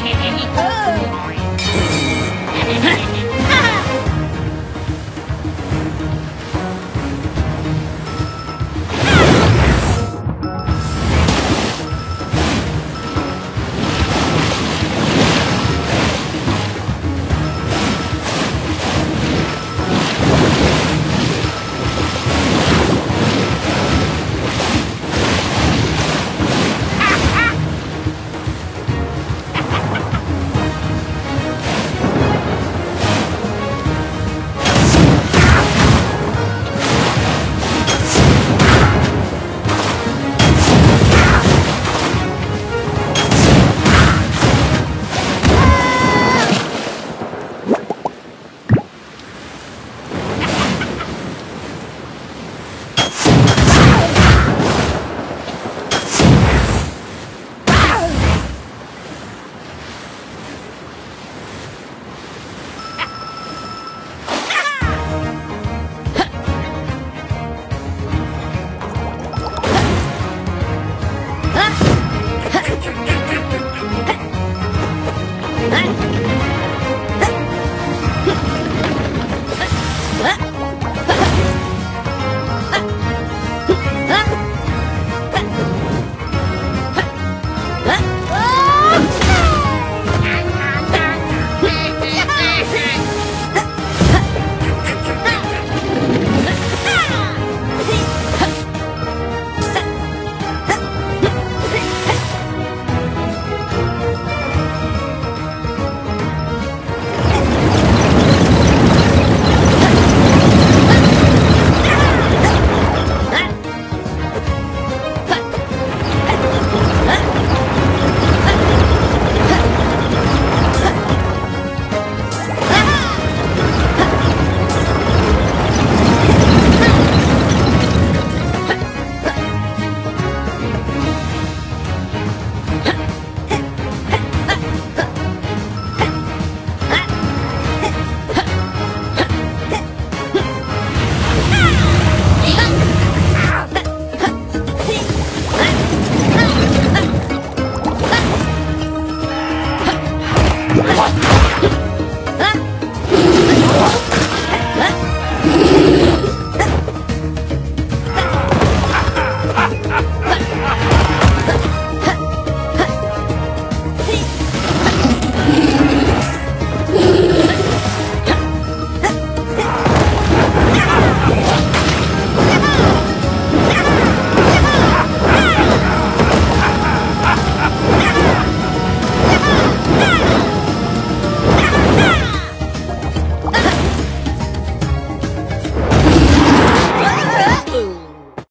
Ha! は。